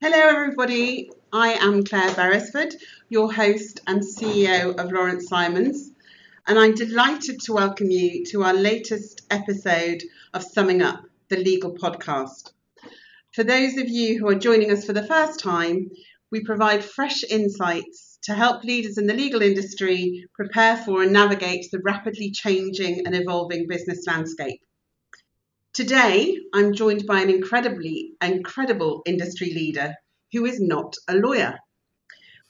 Hello, everybody. I am Claire Beresford, your host and CEO of Laurence Simons, and I'm delighted to welcome you to our latest episode of Summing Up, the legal podcast. For those of you who are joining us for the first time, we provide fresh insights to help leaders in the legal industry prepare for and navigate the rapidly changing and evolving business landscape. Today, I'm joined by an incredibly incredible industry leader who is not a lawyer.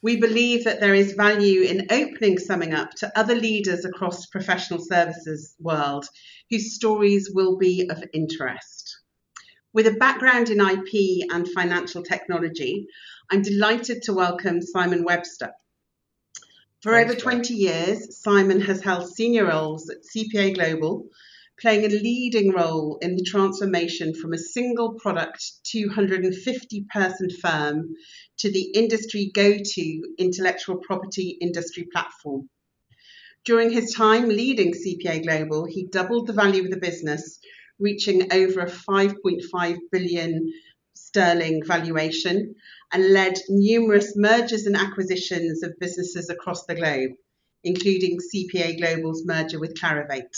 We believe that there is value in opening summing up to other leaders across professional services world whose stories will be of interest. With a background in IP and financial technology, I'm delighted to welcome Simon Webster. For Thanks, over 20 years, Simon has held senior roles at CPA Global, playing a leading role in the transformation from a single product 250 person firm to the industry go to intellectual property industry platform. During his time leading CPA Global, he doubled the value of the business, reaching over a 5.5 billion sterling valuation and led numerous mergers and acquisitions of businesses across the globe, including CPA Global's merger with Clarivate.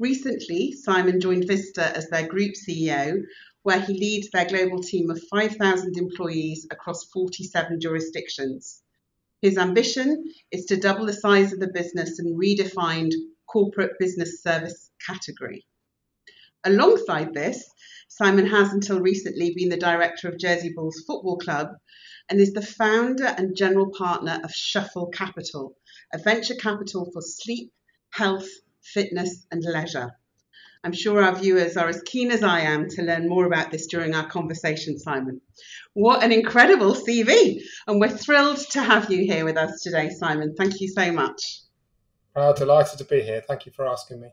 Recently, Simon joined Vistra as their group CEO, where he leads their global team of 5,000 employees across 47 jurisdictions. His ambition is to double the size of the business and redefine corporate business service category. Alongside this, Simon has until recently been the director of Jersey Bulls Football Club and is the founder and general partner of Shuffle Capital, a venture capital for sleep, health, fitness, and leisure. I'm sure our viewers are as keen as I am to learn more about this during our conversation, Simon. What an incredible CV! And we're thrilled to have you here with us today, Simon. Thank you so much. Uh, delighted to be here. Thank you for asking me.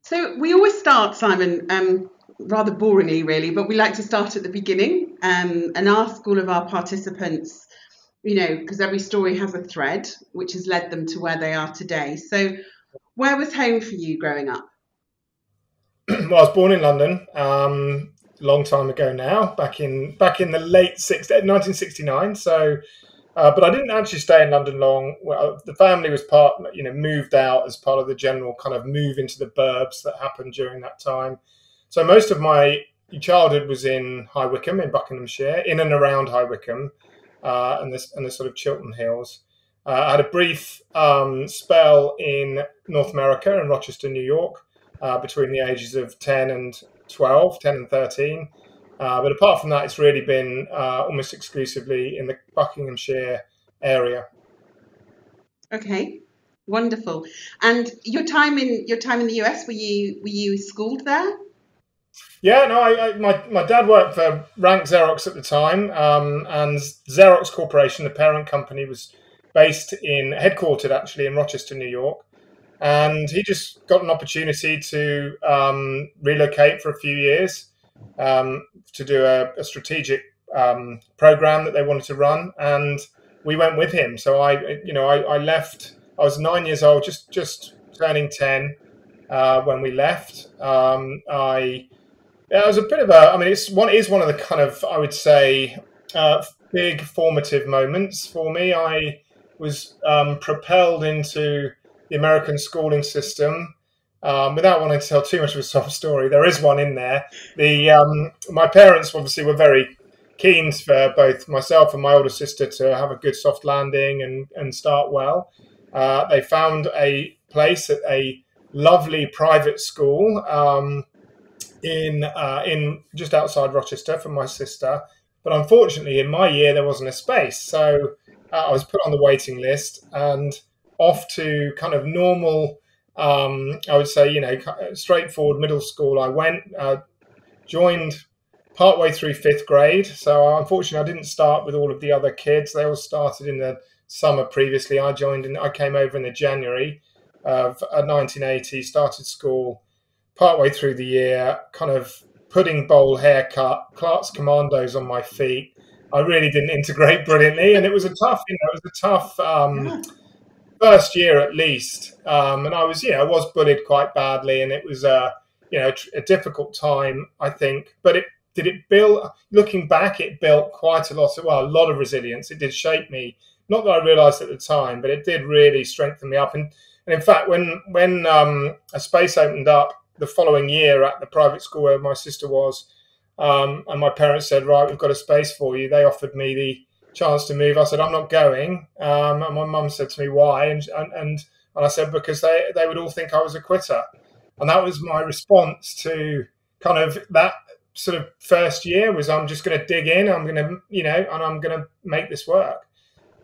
So, we always start, Simon, um, rather boringly, really, but we like to start at the beginning um, and ask all of our participants, you know, because every story has a thread which has led them to where they are today. So, where was home for you growing up? well, I was born in London, um, long time ago now, back in back in the late 60s, 1969. So, uh, but I didn't actually stay in London long. Well, the family was part, you know, moved out as part of the general kind of move into the burbs that happened during that time. So most of my childhood was in High Wycombe in Buckinghamshire, in and around High Wycombe, uh, and this and the sort of Chiltern Hills. Uh, I had a brief um, spell in North America in Rochester, New York, uh, between the ages of 10 and 12, 10 and 13. Uh, but apart from that, it's really been uh, almost exclusively in the Buckinghamshire area. Okay, wonderful. And your time in your time in the US, were you were you schooled there? Yeah, no, I, I, my, my dad worked for Rank Xerox at the time, um, and Xerox Corporation, the parent company, was based in, headquartered actually in Rochester, New York. And he just got an opportunity to um, relocate for a few years um, to do a, a strategic um, program that they wanted to run. And we went with him. So I, you know, I, I left, I was nine years old, just, just turning 10 uh, when we left. Um, I, yeah, it was a bit of a, I mean, it's one, is one of the kind of, I would say, uh, big formative moments for me. I, was um, propelled into the American schooling system. Um, without wanting to tell too much of a soft story, there is one in there. The um, my parents obviously were very keen for both myself and my older sister to have a good soft landing and and start well. Uh, they found a place at a lovely private school um, in uh, in just outside Rochester for my sister. But unfortunately, in my year, there wasn't a space, so uh, I was put on the waiting list and off to kind of normal, um, I would say, you know, straightforward middle school. I went, uh, joined partway through fifth grade. So unfortunately, I didn't start with all of the other kids. They all started in the summer previously. I joined and I came over in the January of 1980, uh, started school partway through the year, kind of pudding bowl haircut, Clark's Commandos on my feet, I really didn't integrate brilliantly, and it was a tough, you know, it was a tough um, first year at least. Um, and I was, know, I was bullied quite badly, and it was a, you know, a difficult time, I think. But it did it build? Looking back, it built quite a lot of well, a lot of resilience. It did shape me. Not that I realised at the time, but it did really strengthen me up. And, and in fact, when when um, a space opened up the following year at the private school where my sister was, um, and my parents said, "Right, we've got a space for you," they offered me the chance to move. I said, "I'm not going." Um, and my mum said to me, "Why?" And, and and I said, "Because they they would all think I was a quitter." And that was my response to kind of that sort of first year was I'm just going to dig in. I'm going to, you know, and I'm going to make this work.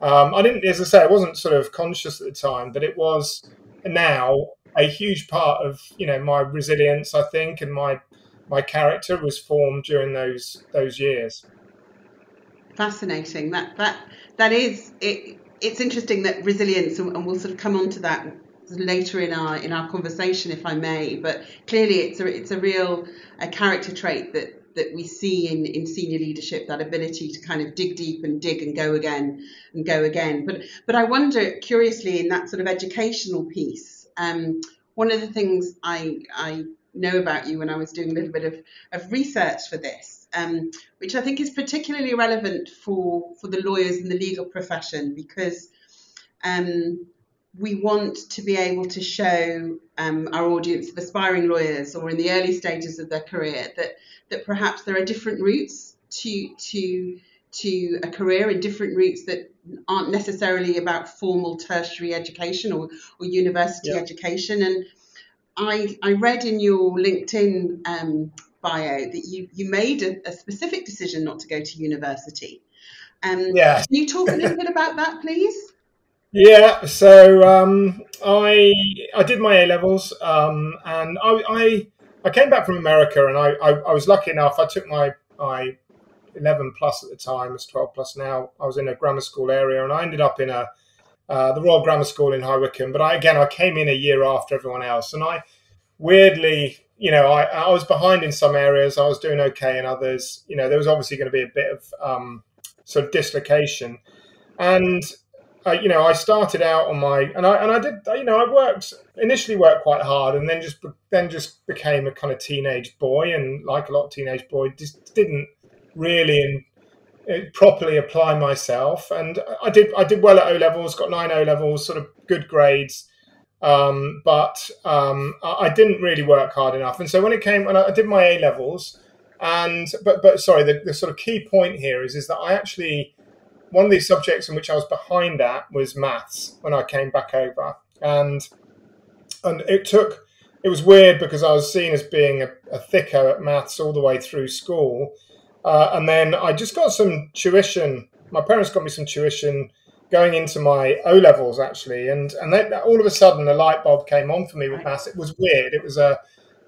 Um, I didn't, as I say, I wasn't sort of conscious at the time, but it was now a huge part of, you know, my resilience, I think, and my my character was formed during those those years. Fascinating. That that that is it. It's interesting that resilience, and we'll sort of come on to that later in our in our conversation, if I may. But clearly, it's a it's a real a character trait that that we see in, in senior leadership that ability to kind of dig deep and dig and go again and go again but but I wonder curiously in that sort of educational piece um, one of the things I I know about you when I was doing a little bit of, of research for this um, which I think is particularly relevant for for the lawyers in the legal profession because um, we want to be able to show um, our audience of aspiring lawyers or in the early stages of their career that that perhaps there are different routes to to to a career and different routes that aren't necessarily about formal tertiary education or, or university yeah. education and I, I read in your LinkedIn um, bio that you, you made a, a, specific decision not to go to university. Um, yeah. Can you talk a little bit about that, please? Yeah, so um, I I did my A levels, um, and I, I, I came back from America, and I, I, I was lucky enough. I took my my eleven plus at the time, it's twelve plus now. I was in a grammar school area, and I ended up in a uh, the Royal Grammar School in High Wycombe. But I, again, I came in a year after everyone else, and I weirdly, you know, I, I was behind in some areas. I was doing okay in others. You know, there was obviously going to be a bit of um, sort of dislocation, and I, you know, I started out on my and I and I did you know I worked initially worked quite hard and then just then just became a kind of teenage boy and like a lot of teenage boys just didn't really uh, properly apply myself. And I did I did well at O levels got nine O levels sort of good grades. Um, but um, I didn't really work hard enough. And so when it came when I did my A levels and but but sorry the, the sort of key point here is is that I actually one of the subjects in which I was behind at was maths when I came back over, and and it took it was weird because I was seen as being a, a thicker at maths all the way through school, uh, and then I just got some tuition. My parents got me some tuition going into my O levels actually, and and then all of a sudden the light bulb came on for me with maths. It was weird. It was a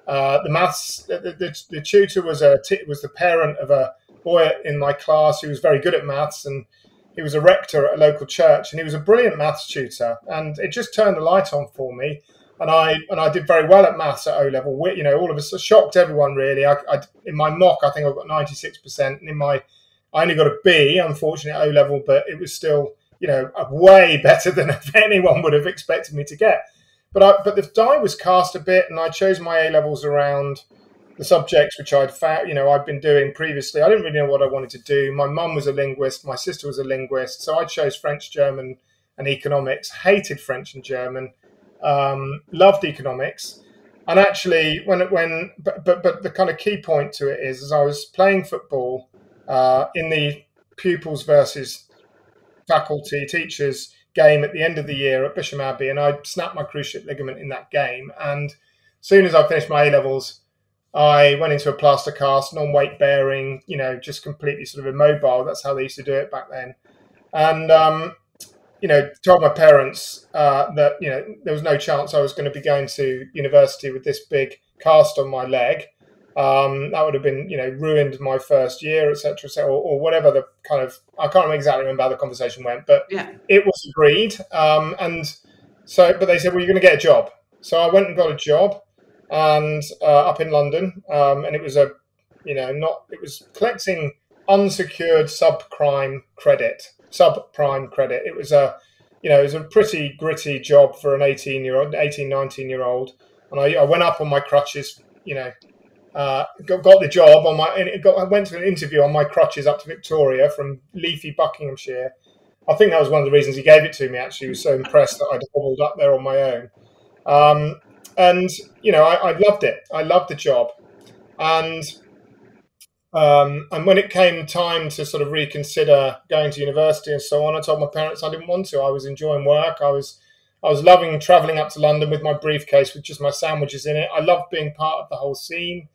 uh, the maths the, the, the tutor was a t- was the parent of a boy in my class who was very good at maths and he was a rector at a local church, and he was a brilliant maths tutor. And it just turned the light on for me, and I and I did very well at maths at O level. You know, all of us shocked everyone really. I, I in my mock, I think I got ninety six percent, and in my I only got a B, unfortunately, at O level, but it was still you know way better than anyone would have expected me to get. But I, but the die was cast a bit, and I chose my A levels around the subjects which I'd found, you know, I'd been doing previously. I didn't really know what I wanted to do. My mum was a linguist, my sister was a linguist, so I chose French, German, and economics. Hated French and German, um, loved economics, and actually, when when but, but but the kind of key point to it is, as I was playing football uh, in the pupils versus faculty teachers game at the end of the year at Bisham Abbey, and I snapped my cruciate ligament in that game. And soon as I finished my A levels, I went into a plaster cast, non weight bearing, you know, just completely sort of immobile. That's how they used to do it back then. And, um, you know, told my parents uh, that, you know, there was no chance I was going to be going to university with this big cast on my leg. Um, that would have been, you know, ruined my first year, etc., et or, or, whatever the kind of, I can't exactly remember how the conversation went, but yeah. it was agreed. Um, and so, but they said, well, you're going to get a job. So I went and got a job and uh, up in London, um, and it was a, you know, not it was collecting unsecured subprime credit, subprime credit. It was a, you know, it was a pretty gritty job for an 18 year old, 18, 19 year old, and I, I went up on my crutches, you know, uh, got, got the job on my. Got, I went to an interview on my crutches up to Victoria from leafy Buckinghamshire. I think that was one of the reasons he gave it to me. Actually, he was so impressed that I'd hobbled up there on my own. Um, and you know, I, I, loved it. I loved the job, and um, and when it came time to sort of reconsider going to university and so on, I told my parents I didn't want to. I was enjoying work. I was I was loving traveling up to London with my briefcase with just my sandwiches in it. I loved being part of the whole scene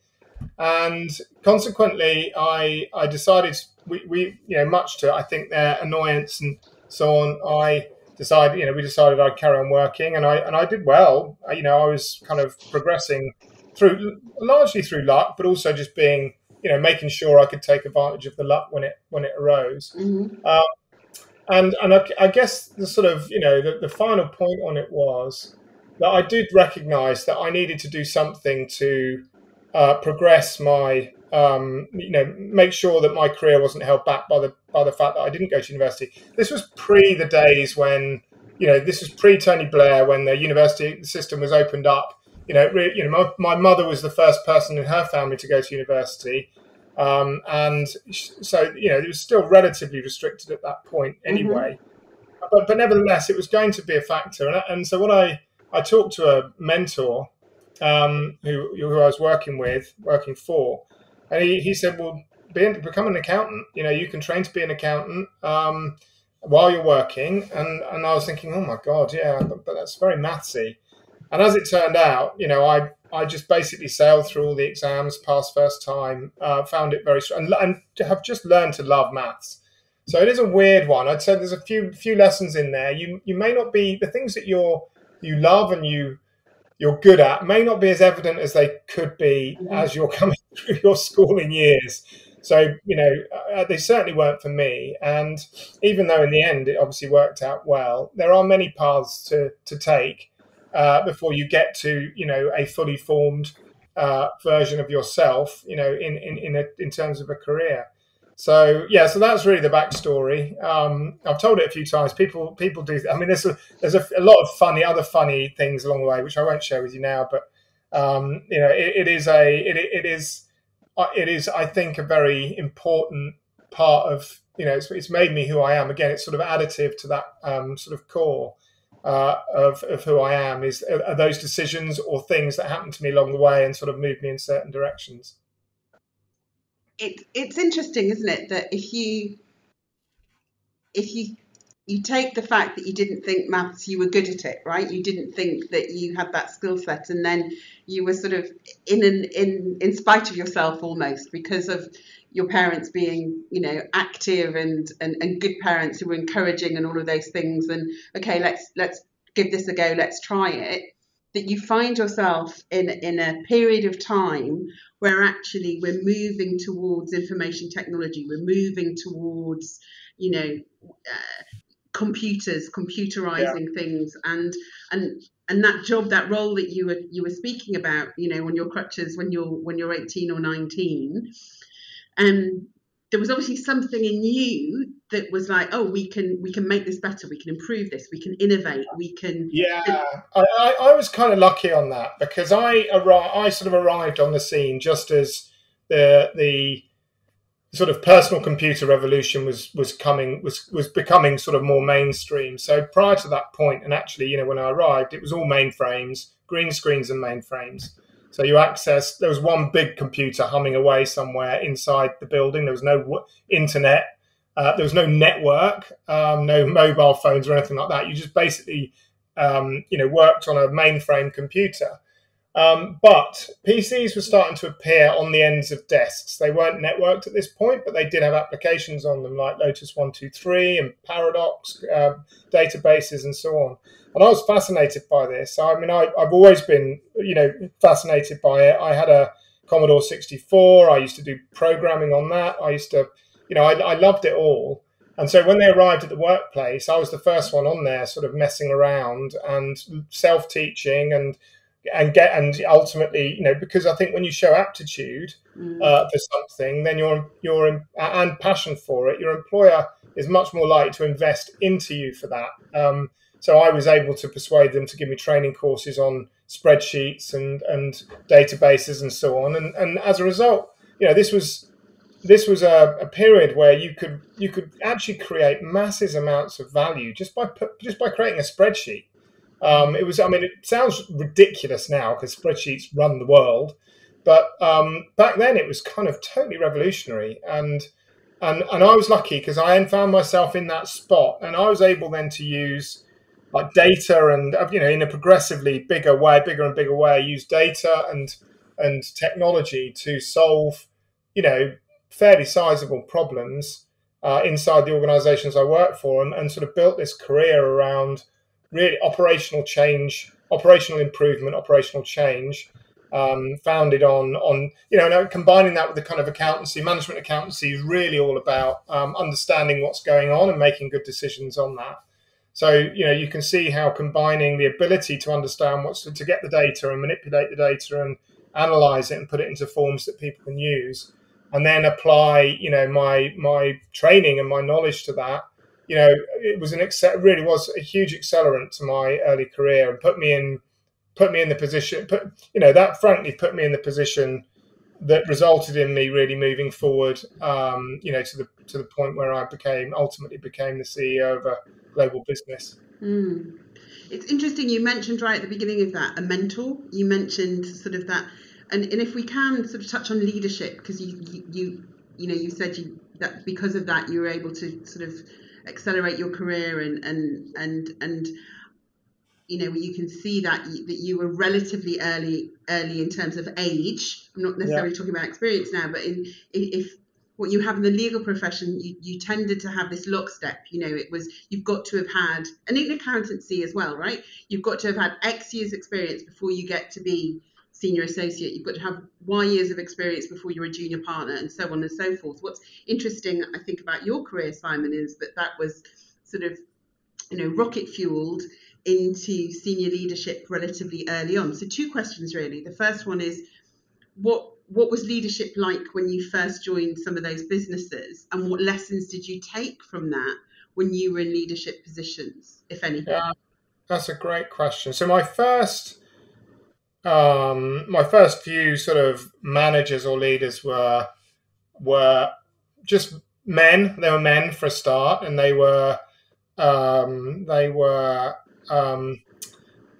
and consequently, I I decided we, we you know much to I think their annoyance and so on. I decided you know we decided I'd carry on working, and I and I did well. I, you know I was kind of progressing through largely through luck, but also just being you know making sure I could take advantage of the luck when it when it arose. Mm-hmm. Um, and and I, I, guess the sort of you know the, the final point on it was that I did recognise that I needed to do something to uh, progress my um, you know make sure that my career wasn't held back by the by the fact that I didn't go to university. This was pre the days when you know this was pre Tony Blair when the university system was opened up. You know, you know, my, my mother was the first person in her family to go to university, um, and so you know it was still relatively restricted at that point mm-hmm. anyway. Mm-hmm. But but nevertheless, it was going to be a factor, and, and so when I I talked to a mentor um, who, who I was working with, working for, and he, he said, "Well, be, become an accountant. You know, you can train to be an accountant um, while you're working." And and I was thinking, "Oh my god, yeah, but, but that's very mathsy." And as it turned out, you know, I I just basically sailed through all the exams, passed first time, uh, found it very and, and have just learned to love maths. So it is a weird one. I'd say there's a few few lessons in there. You you may not be the things that you're you love and you you're good at may not be as evident as they could be mm-hmm. as you're coming through your schooling years. So, you know, uh, they certainly weren't for me. And even though in the end it obviously worked out well, there are many paths to, to take uh, before you get to, you know, a fully formed uh, version of yourself, you know, in, in, in, a, in terms of a career. So yeah, so that's really the backstory. Um, I've told it a few times. People people do. I mean, there's a, there's a, a, lot of funny other funny things along the way, which I won't share with you now. But um, you know, it, it is a it, it is uh, it is I think a very important part of you know it's, it's made me who I am. Again, it's sort of additive to that um, sort of core. Uh, of, of who I am is are those decisions or things that happen to me along the way and sort of move me in certain directions? It, it's interesting, isn't it, that if you if you you take the fact that you didn't think maths you were good at it right? You didn't think that you had that skill set and then you were sort of in an in in spite of yourself almost because of your parents being you know active and and, and good parents who were encouraging and all of those things and okay let's let's give this a go let's try it that you find yourself in in a period of time where actually we're moving towards information technology, we're moving towards, you know, uh, computers, computerizing yeah. things, and and and that job, that role that you were you were speaking about, you know, on your crutches when you're when you're 18 or 19, and there was obviously something in you that was like, oh, we can we can make this better, we can improve this, we can innovate, we can. Yeah, I, I, I was kind of lucky on that because I arrived, I sort of arrived on the scene just as the the sort of personal computer revolution was was coming was was becoming sort of more mainstream. So prior to that point, and actually, you know, when I arrived, it was all mainframes, green screens, and mainframes. So you access, there was one big computer humming away somewhere inside the building. There was no internet. Uh, there was no network, um, no mobile phones or anything like that. You just basically, um, you know, worked on a mainframe computer. Um, but PCs were starting to appear on the ends of desks. They weren't networked at this point, but they did have applications on them like Lotus 123 and Paradox uh, databases and so on and I was fascinated by this. I mean, I, have always been, you know, fascinated by it. I had a Commodore 64. I used to do programming on that. I used to, you know, I, I loved it all. And so when they arrived at the workplace, I was the first one on there, sort of messing around and self-teaching and and get and ultimately, you know, because I think when you show aptitude mm. uh, for something, then you're you're and passion for it, your employer is much more likely to invest into you for that. Um, so I was able to persuade them to give me training courses on spreadsheets and and databases and so on. And and as a result, you know, this was this was a, a period where you could you could actually create massive amounts of value just by just by creating a spreadsheet. Um, it was, I mean, it sounds ridiculous now because spreadsheets run the world, but um, back then it was kind of totally revolutionary. And and and I was lucky because I found myself in that spot, and I was able then to use like data and uh, you know in a progressively bigger way, bigger and bigger way, use data and and technology to solve you know fairly sizable problems uh, inside the organisations I work for, and, and sort of built this career around really operational change, operational improvement, operational change. Um, founded on on you know combining that with the kind of accountancy management accountancy is really all about um, understanding what's going on and making good decisions on that so you know you can see how combining the ability to understand what's to, to get the data and manipulate the data and analyze it and put it into forms that people can use, and then apply you know my my training and my knowledge to that. You know, it was an really was a huge accelerant to my early career and put me in put me in the position put you know that frankly put me in the position that resulted in me really moving forward um, you know to the to the point where I became ultimately became the CEO of a global business. Mm. It's interesting you mentioned right at the beginning of that a mentor. You mentioned sort of that, and, and if we can sort of touch on leadership because you, you you you know you said you that because of that you were able to sort of accelerate your career and and and and you know you can see that you, that you were relatively early early in terms of age i'm not necessarily yeah. talking about experience now but in if what you have in the legal profession, you, you tended to have this lockstep. You know, it was you've got to have had, and in accountancy as well, right? You've got to have had X years experience before you get to be senior associate. You've got to have Y years of experience before you're a junior partner, and so on and so forth. What's interesting, I think, about your career, Simon, is that that was sort of, you know, rocket fueled into senior leadership relatively early on. So two questions really. The first one is what what was leadership like when you first joined some of those businesses? And what lessons did you take from that when you were in leadership positions if anything yeah, that's a great question. So my first um, my first few sort of managers or leaders were were just men. They were men for a start and they were um, they were um,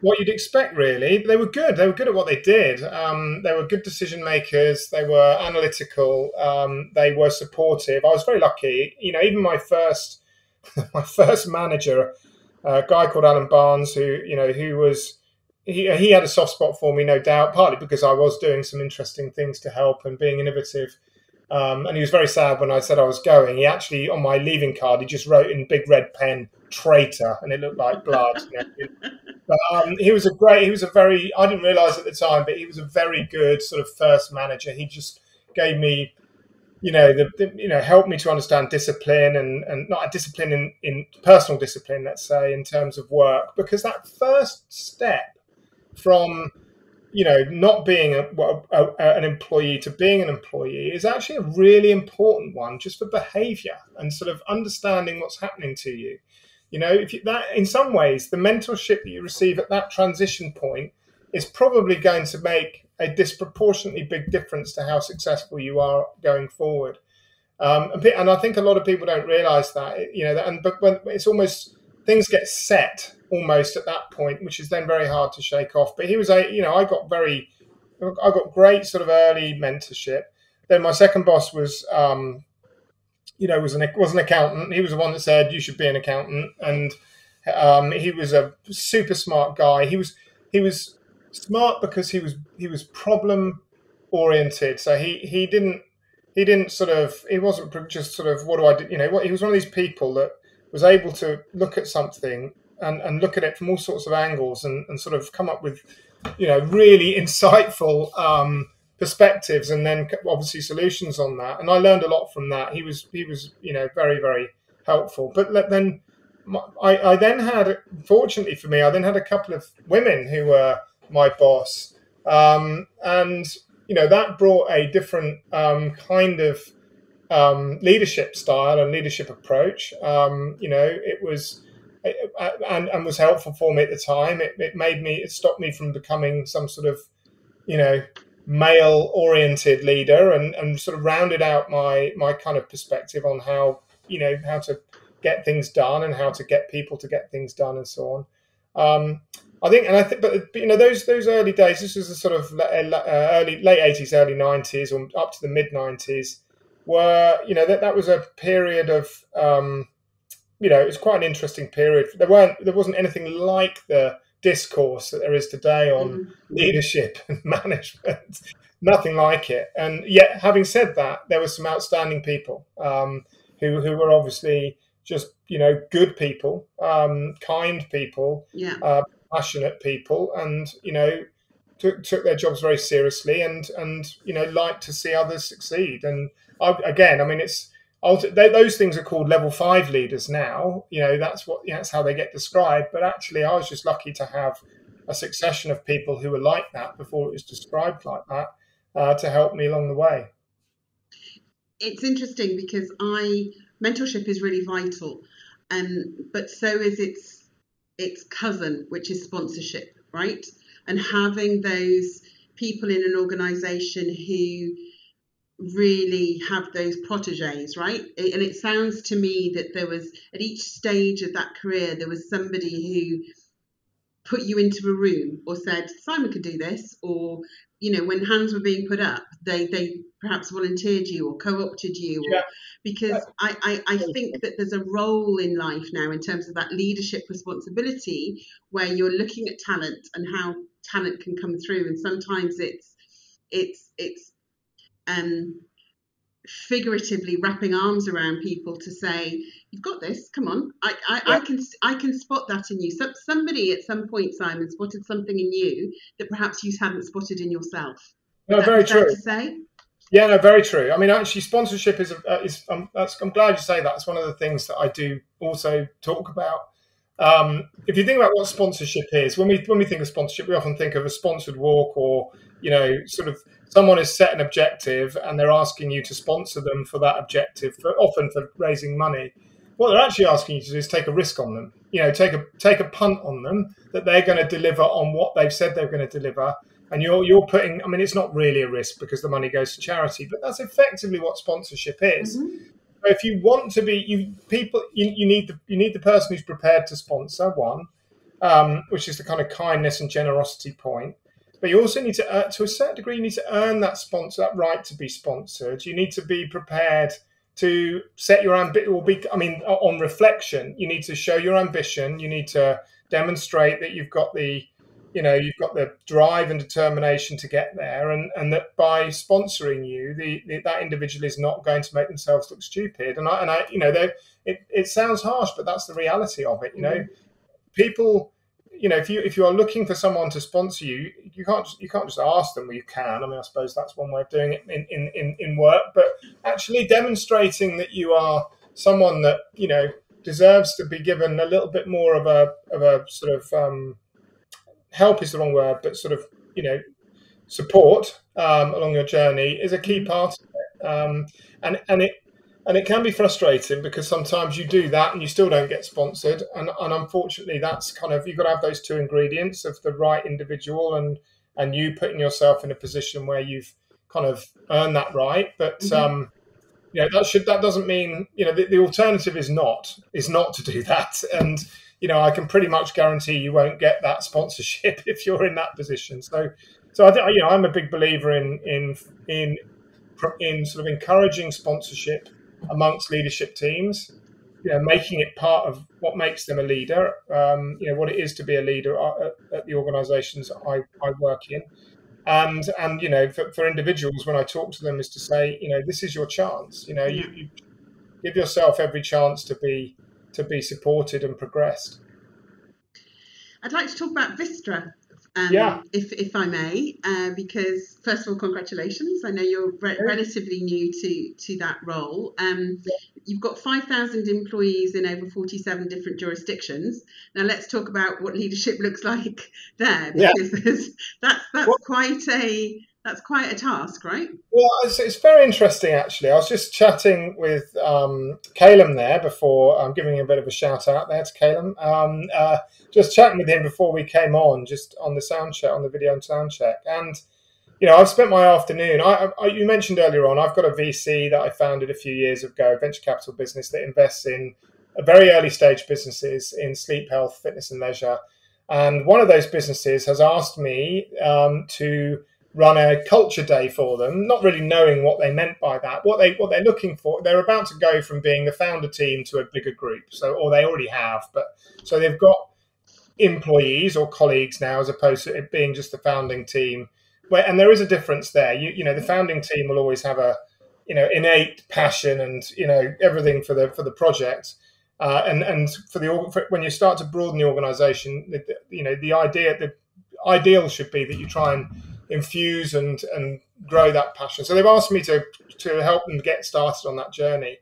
what you'd expect, really. They were good. They were good at what they did. Um, they were good decision makers. They were analytical. Um, they were supportive. I was very lucky. You know, even my first, my first manager, a guy called Alan Barnes, who you know, who was he, he had a soft spot for me, no doubt, partly because I was doing some interesting things to help and being innovative. Um, and he was very sad when I said I was going. He actually, on my leaving card, he just wrote in big red pen, traitor, and it looked like blood. but um, he was a great, he was a very, I didn't realize at the time, but he was a very good sort of first manager. He just gave me, you know, the, the you know, helped me to understand discipline and, and not a discipline in, in personal discipline, let's say, in terms of work, because that first step from, you know, not being a, a, a, an employee to being an employee is actually a really important one just for behavior and sort of understanding what's happening to you. You know, if you, that in some ways, the mentorship that you receive at that transition point is probably going to make a disproportionately big difference to how successful you are going forward. Um, and I think a lot of people don't realise that. You know, and but when it's almost things get set almost at that point, which is then very hard to shake off. But he was a, you know, I got very, I got great sort of early mentorship. Then my second boss was, um, you know, was an was an accountant. He was the one that said you should be an accountant, and um, he was a super smart guy. He was he was smart because he was he was problem oriented. So he he didn't he didn't sort of he wasn't just sort of what do I do? You know, what he was one of these people that was able to look at something and, and look at it from all sorts of angles and, and sort of come up with, you know, really insightful um, perspectives and then obviously solutions on that. And I learned a lot from that. He was he was you know very very helpful. But then I, I then had, fortunately for me, I then had a couple of women who were my boss, um, and you know that brought a different um, kind of um, leadership style and leadership approach. Um, you know, it was and, and was helpful for me at the time. It, it made me, it stopped me from becoming some sort of, you know, male oriented leader and, and sort of rounded out my, my kind of perspective on how, you know, how to get things done and how to get people to get things done and so on. Um, I think, and I think, but you know, those those early days. This was the sort of uh, early late eighties, early nineties, or up to the mid nineties, were you know that that was a period of um, you know it was quite an interesting period. There weren't there wasn't anything like the discourse that there is today on mm-hmm. leadership and management. Nothing like it. And yet, having said that, there were some outstanding people um, who who were obviously just you know good people, um, kind people, yeah. uh, passionate people, and you know took took their jobs very seriously, and and you know like to see others succeed. And I, again, I mean, it's those things are called level five leaders now. You know that's what that's how they get described. But actually, I was just lucky to have a succession of people who were like that before it was described like that uh, to help me along the way. It's interesting because I mentorship is really vital, um, but so is its its cousin, which is sponsorship, right? And having those people in an organization who really have those proteges, right? And it sounds to me that there was, at each stage of that career, there was somebody who put you into a room or said, Simon could do this, or, you know, when hands were being put up, they, they perhaps volunteered you or co opted you. Or, yeah because I, I, I, think that there's a role in life now in terms of that leadership responsibility where you're looking at talent and how talent can come through and sometimes it's it's it's um figuratively wrapping arms around people to say you've got this come on i i, yeah. I can i can spot that in you so, somebody at some point simon spotted something in you that perhaps you hadn't spotted in yourself no, very true. To say? Yeah, no, very true. I mean, actually, sponsorship is uh, is um, I'm glad you say that. It's one of the things that I do also talk about. Um, if you think about what sponsorship is, when we when we think of sponsorship, we often think of a sponsored walk, or you know, sort of someone has set an objective and they're asking you to sponsor them for that objective, for, often for raising money. What they're actually asking you to do is take a risk on them. You know, take a take a punt on them that they're going to deliver on what they've said they're going to deliver, and you're you're putting i mean it's not really a risk because the money goes to charity but that's effectively what sponsorship is mm-hmm. If you want to be you people you, you, need the you need the person who's prepared to sponsor one um, which is the kind of kindness and generosity point. But you also need to uh, to a certain degree you need to earn that sponsor that right to be sponsored. You need to be prepared to set your ambition or be i mean on reflection. You need to show your ambition. You need to demonstrate that you've got the you know you've got the drive and determination to get there and and that by sponsoring you the, the that individual is not going to make themselves look stupid. And i and i you know it, it sounds harsh but that's the reality of it you know. Mm-hmm. people you know if you if you are looking for someone to sponsor you you can't you can't just ask them well you can. I mean i suppose that's one way of doing it in in in, in work but actually demonstrating that you are someone that you know deserves to be given a little bit more of a of a sort of um, help is the wrong word, but sort of you know support um, along your journey is a key mm-hmm. part of it. Um, and and it and it can be frustrating because sometimes you do that and you still don't get sponsored. And, and unfortunately, that's kind of you've got to have those two ingredients of the right individual and and you putting yourself in a position where you've kind of earned that right. But mm-hmm. um, you know that should that doesn't mean you know the, the alternative is not is not to do that and you know, I can pretty much guarantee you won't get that sponsorship if you're in that position. So, so I you know, I'm a big believer in in in in sort of encouraging sponsorship amongst leadership teams. You know, making it part of what makes them a leader. Um, you know, what it is to be a leader at, at the organisations I, I work in and and you know for, for individuals when i talk to them is to say you know this is your chance you know you, you give yourself every chance to be to be supported and progressed. I'd like to talk about Vistra, um, yeah. if, if I may, uh, because first of all, congratulations. I know you're re- relatively new to, to that role. Um. You've got 5,000 employees in over 47 different jurisdictions. Now, let's talk about what leadership looks like there, because yeah. that's, that's quite a that's quite a task, right? Well, it's, it's very interesting actually. I was just chatting with um, Calum there before. I'm giving him a bit of a shout out there to Calum. Um, uh, just chatting with him before we came on, just on the sound check, on the video and sound check, and you know, I've spent my afternoon. I, I, you mentioned earlier on, I've got a VC that I founded a few years ago, venture capital business that invests in very early stage businesses in sleep, health, fitness, and leisure. And one of those businesses has asked me um, to run a culture day for them, not really knowing what they meant by that. What they what they're looking for, they're about to go from being the founder team to a bigger group. So, or they already have, but so they've got employees or colleagues now, as opposed to it being just the founding team. Where and there is a difference there. You you know, the founding team will always have a you know innate passion and you know everything for the for the project. Uh, and and for the for, when you start to broaden the organization, you know the idea the ideal should be that you try and infuse and and grow that passion. So they've asked me to to help them get started on that journey.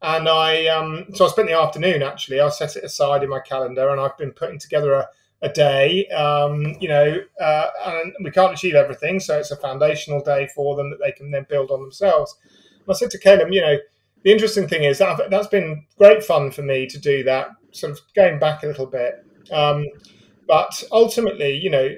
And I um, so I spent the afternoon actually. I set it aside in my calendar, and I've been putting together a, a day. Um, you know, uh, and we can't achieve everything, so it's a foundational day for them that they can then build on themselves. And I said to Caleb, you know, the interesting thing is that that's been great fun for me to do that. Sort of going back a little bit, um, but ultimately, you know,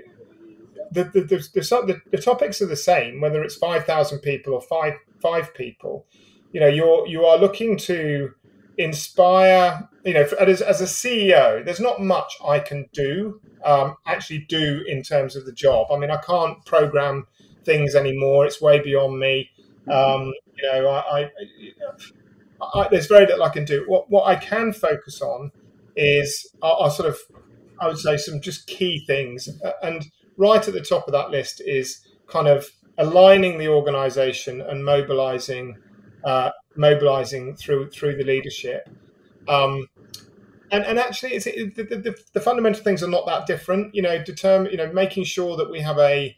the the, the, the, the topics are the same, whether it's 5,000 people or five, five people. You know, you're, you are looking to inspire, you know, as, as a CEO, there's not much I can do, um, actually do in terms of the job. I mean, I can't program things anymore. It's way beyond me. Um, you know, I, I, I, there's very little I can do. What, what I can focus on is are, are sort of, I would say, some just key things. And right at the top of that list is kind of aligning the organization and mobilizing uh, mobilizing through through the leadership. Um, and and actually it's, it, the, the, the, fundamental things are not that different you know determine you know making sure that we have a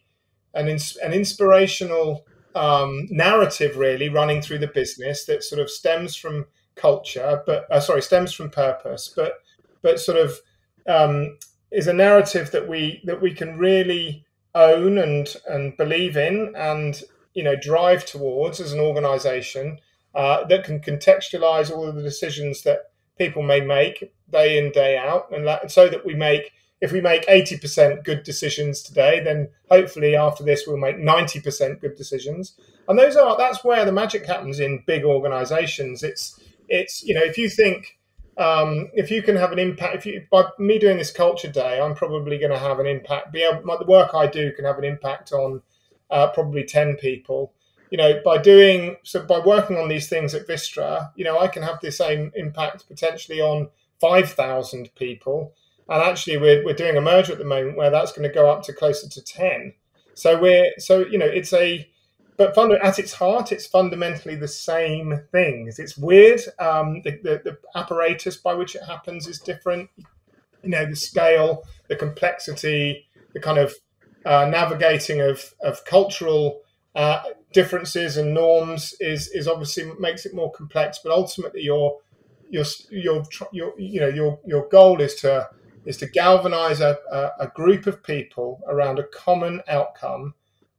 an, ins, an inspirational um, narrative really running through the business that sort of stems from culture but uh, sorry stems from purpose but but sort of um, is a narrative that we that we can really own and and believe in and you know drive towards as an organization uh, that can contextualize all of the decisions that people may make day in day out. And that, so that we make if we make 80% good decisions today then hopefully after this we'll make 90% good decisions. And those are that's where the magic happens in big organizations. It's it's you know if you think um, if you can have an impact, if you by me doing this culture day, I'm probably going to have an impact. Be able, my, the work I do can have an impact on uh, probably ten people. You know, by doing so, by working on these things at Vistra, you know, I can have the same impact potentially on five thousand people. And actually, we're we're doing a merger at the moment where that's going to go up to closer to ten. So we're so you know, it's a but fund- at its heart, it's fundamentally the same things. It's weird. Um, the, the, the, apparatus by which it happens is different. You know, the scale, the complexity, the kind of uh, navigating of, of cultural uh, differences and norms is is obviously makes it more complex. But ultimately, your your your your you know your your goal is to is to galvanize a, a, a group of people around a common outcome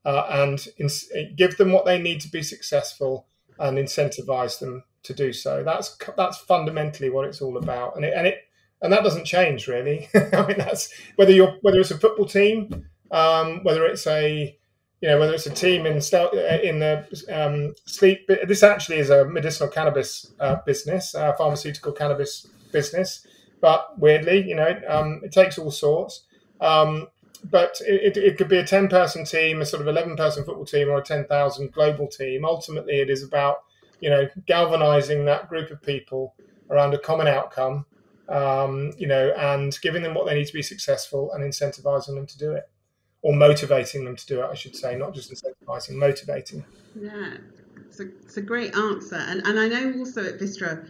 uh, and in, give them what they need to be successful and incentivize them to do so. That's that's fundamentally what it's all about, and it and it and that doesn't change really. I mean, that's whether you're whether it's a football team, um, whether it's a you know whether it's a team in in the um, sleep. This actually is a medicinal cannabis uh, business, uh, pharmaceutical cannabis business. But weirdly, you know, um, it takes all sorts. Um, but it, it, could be a 10 person team, a sort of 11 person football team, or a 10,000 global team. Ultimately, it is about, you know, galvanizing that group of people around a common outcome, um, you know, and giving them what they need to be successful and incentivizing them to do it or motivating them to do it, I should say, not just incentivizing, motivating. Yeah, it's a, it's a great answer. And, and I know also at Vistra,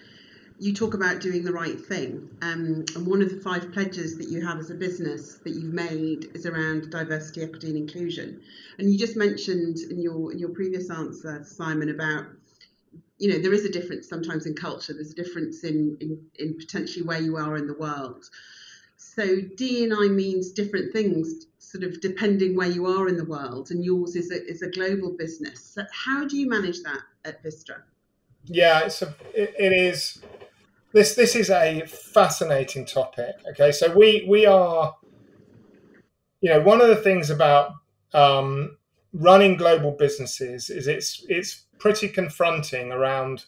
you talk about doing the right thing. Um, and one of the five pledges that you have as a business that you've made is around diversity, equity, and inclusion. And you just mentioned in your in your previous answer, Simon, about you know there is a difference sometimes in culture. There's a difference in in, in potentially where you are in the world. So D and I means different things sort of depending where you are in the world, and yours is a, is a global business. So how do you manage that at Vistra? Yeah, it's a, it, it is. This this is a fascinating topic. Okay, so we we are, you know, one of the things about um, running global businesses is it's it's pretty confronting around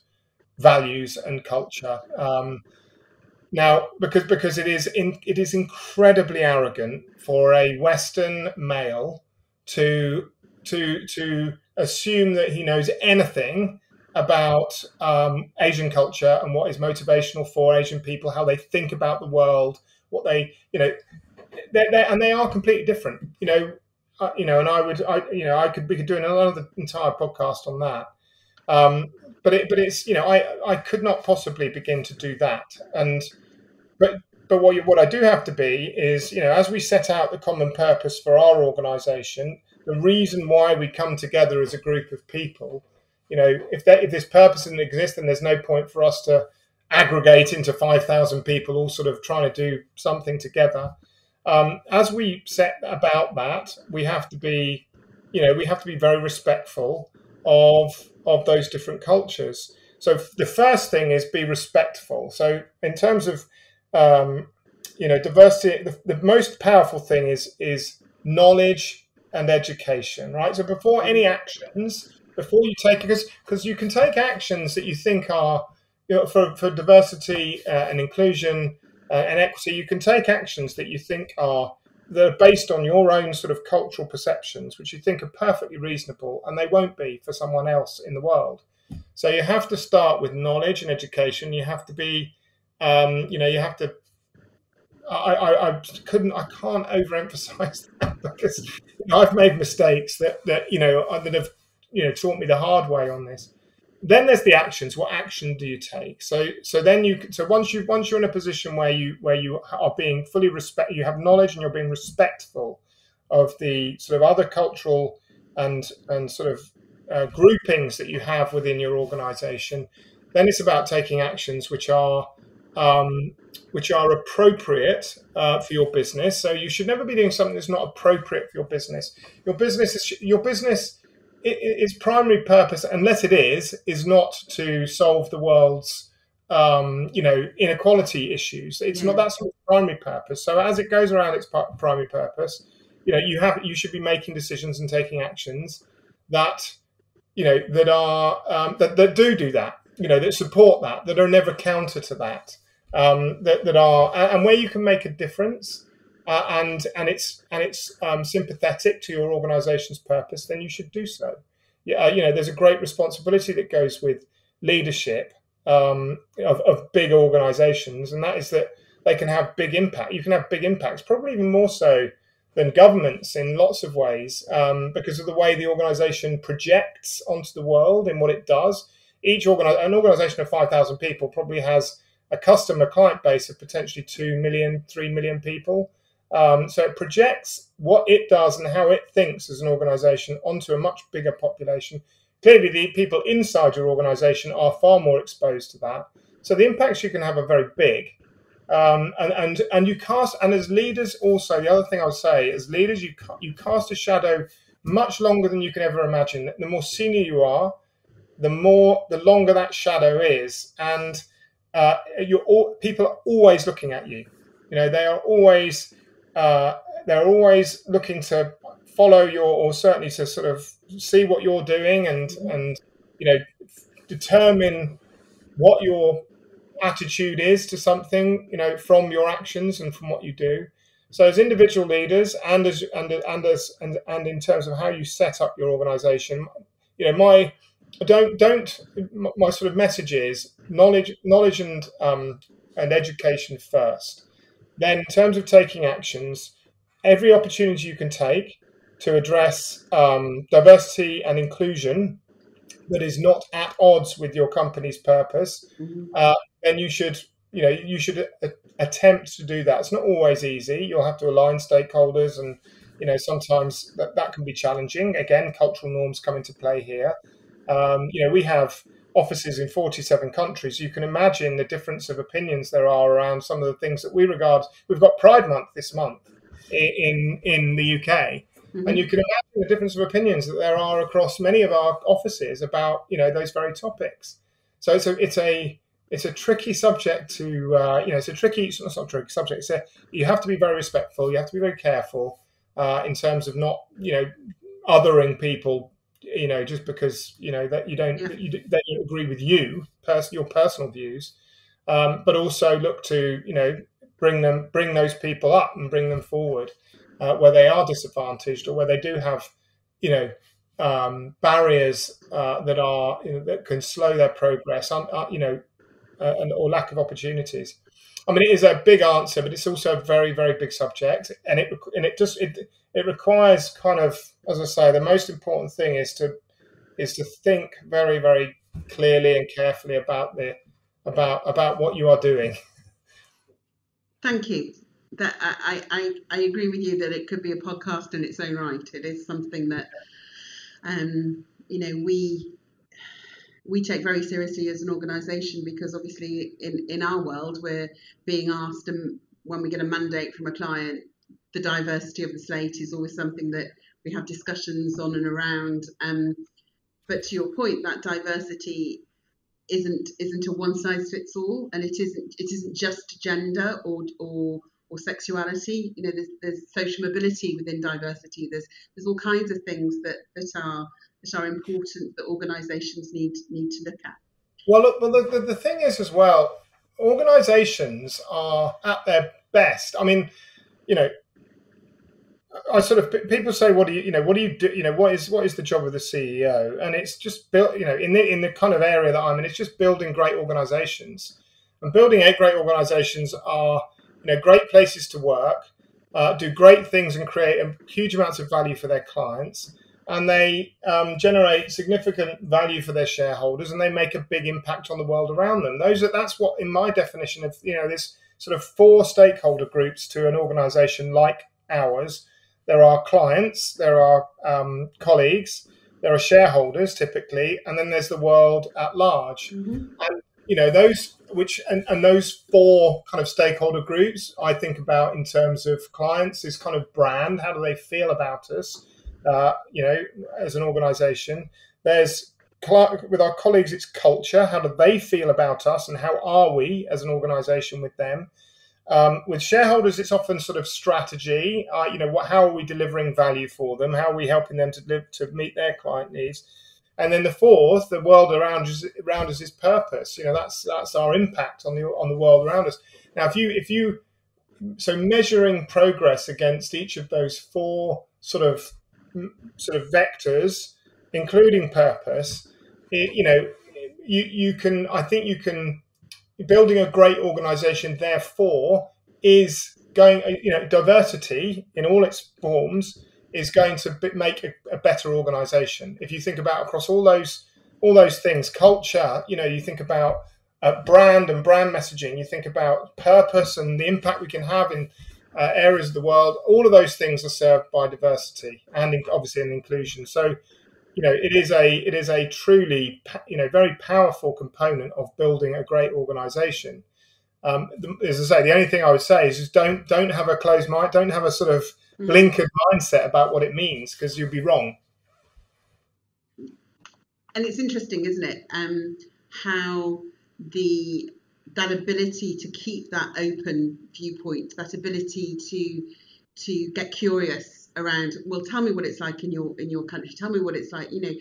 values and culture. Um, now, because because it is in, it is incredibly arrogant for a Western male to to to assume that he knows anything about um, Asian culture and what is motivational for Asian people, how they think about the world, what they you know, they're, they're, and they are completely different. You know, uh, you know, and I would I you know I could we could do another entire podcast on that. Um, but it, but it's you know I I could not possibly begin to do that and but but what you, what I do have to be is you know as we set out the common purpose for our organisation the reason why we come together as a group of people you know if that if this purpose doesn't exist then there's no point for us to aggregate into 5000 people all sort of trying to do something together um, as we set about that we have to be you know we have to be very respectful of of those different cultures. So the first thing is be respectful. So in terms of um, you know diversity, the, the most powerful thing is is knowledge and education, right? So before any actions, before you take because because you can take actions that you think are you know, for for diversity uh, and inclusion uh, and equity, you can take actions that you think are that are based on your own sort of cultural perceptions, which you think are perfectly reasonable, and they won't be for someone else in the world. So you have to start with knowledge and education. You have to be, um, you know, you have to. I, I, I couldn't, I can't overemphasize that because you know, I've made mistakes that that you know that have you know taught me the hard way on this. Then there's the actions. What action do you take? So so then you so once you once you're in a position where you where you are being fully respect you have knowledge and you're being respectful of the sort of other cultural and and sort of uh, groupings that you have within your organization then it's about taking actions which are um, which are appropriate uh, for your business. So you should never be doing something that's not appropriate for your business. Your business is your business its primary purpose, unless it is, is not to solve the world's um, you know inequality issues. It's mm. not that's not its primary purpose. So as it goes around its primary purpose, you know you have you should be making decisions and taking actions that you know that are um, that, that do do that. You know that support that that are never counter to that. Um, that that are and where you can make a difference uh, and and it's and it's um, sympathetic to your organisation's purpose, then you should do so. Yeah, uh, you know, there's a great responsibility that goes with leadership um, of, of big organisations, and that is that they can have big impact. You can have big impacts, probably even more so than governments in lots of ways, um, because of the way the organisation projects onto the world in what it does. Each organi- an organisation of five thousand people probably has a customer client base of potentially 2 million, 3 million people. Um, so it projects what it does and how it thinks as an organization onto a much bigger population. Clearly, the people inside your organization are far more exposed to that. So the impacts you can have are very big. Um, and, and and you cast and as leaders also the other thing I'll say as leaders you you cast a shadow much longer than you can ever imagine. The more senior you are, the more the longer that shadow is, and uh, you're all, people are always looking at you. You know they are always uh, they're always looking to follow your, or certainly to sort of see what you're doing and and you know determine what your attitude is to something, you know, from your actions and from what you do. So as individual leaders and as and and as and, and in terms of how you set up your organization, you know, my don't don't my sort of message is knowledge knowledge and um, and education first. Then, in terms of taking actions, every opportunity you can take to address um, diversity and inclusion that is not at odds with your company's purpose, mm-hmm. uh, then you should you know you should a- attempt to do that. It's not always easy. You'll have to align stakeholders, and you know sometimes that, that can be challenging. Again, cultural norms come into play here. Um, you know we have offices in 47 countries, you can imagine the difference of opinions there are around some of the things that we regard. We've got Pride Month this month. in in the UK, mm-hmm. and you can imagine the difference of opinions that there are across many of our offices about you know those very topics. So it's a it's a it's a tricky subject to uh, you know it's a tricky it's not a tricky subject. So you have to be very respectful. You have to be very careful uh, in terms of not you know othering people. You know just because you know that you don't yeah. you, they don't agree with you, pers- your personal views, um, but also look to you know bring them bring those people up and bring them forward uh, where they are disadvantaged or where they do have you know um, barriers uh, that are you know, that can slow their progress, uh, you know, uh, and, or lack of opportunities. I mean, it is a big answer, but it's also a very, very big subject, and it and it just it it requires kind of, as I say, the most important thing is to is to think very, very clearly and carefully about the about about what you are doing. Thank you. That I, I, I agree with you that it could be a podcast in its own right. It is something that um, you know we we take very seriously as an organisation because obviously in, in our world we're being asked and when we get a mandate from a client the diversity of the slate is always something that we have discussions on and around. Um, but to your point that diversity isn't isn't a one size fits all and it isn't it isn't just gender or or or sexuality. You know there's, there's social mobility within diversity. There's there's all kinds of things that that are that are important that organisations need need to look at. Well, look, well, the, the thing is as well, organisations are at their best. I mean, you know, I sort of people say, "What do you, you know, what do you do? You know, what is what is the job of the CEO?" And it's just built, you know, in the in the kind of area that I'm in, it's just building great organisations. And building eight great organisations are, you know, great places to work, uh, do great things, and create huge amounts of value for their clients and they um, generate significant value for their shareholders and they make a big impact on the world around them. Those are, that's what, in my definition of you know this sort of four stakeholder groups to an organisation like ours. There are clients, there are um, colleagues, there are shareholders typically, and then there's the world at large. Mm-hmm. And you know those which and, and those four kind of stakeholder groups I think about in terms of clients is kind of brand. How do they feel about us? Uh, you know, as an organisation. There's with our colleagues, it's culture. How do they feel about us, and how are we as an organisation with them? Um, with shareholders, it's often sort of strategy. Uh, you know, what, how are we delivering value for them? How are we helping them to live, to meet their client needs? And then the fourth, the world around us, around us is purpose. You know, that's that's our impact on the on the world around us. Now, if you if you so measuring progress against each of those four sort of sort of vectors, including purpose, it, you know, you, you can, I think you can, building a great organization, therefore, is going, you know, diversity in all its forms is going to make a, a better organization. If you think about across all those, all those things, culture, you know, you think about uh, brand and brand messaging, you think about purpose and the impact we can have in uh, areas of the world. All of those things are served by diversity and in, obviously in inclusion. So, you know, it is a it is a truly you know very powerful component of building a great organisation. Um, as I say, the only thing I would say is just don't don't have a closed mind, don't have a sort of mm. blinkered mindset about what it means because you'll be wrong. And it's interesting, isn't it? Um, how the that ability to keep that open viewpoint, that ability to to get curious around. Well, tell me what it's like in your in your country. Tell me what it's like. You know,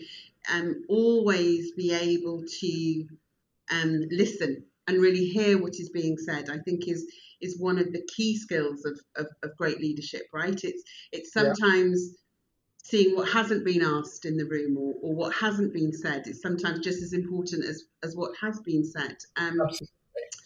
um, always be able to um, listen and really hear what is being said. I think is is one of the key skills of, of, of great leadership. Right? It's it's sometimes. Yeah seeing what hasn't been asked in the room or, or what hasn't been said is sometimes just as important as, as what has been said. Um,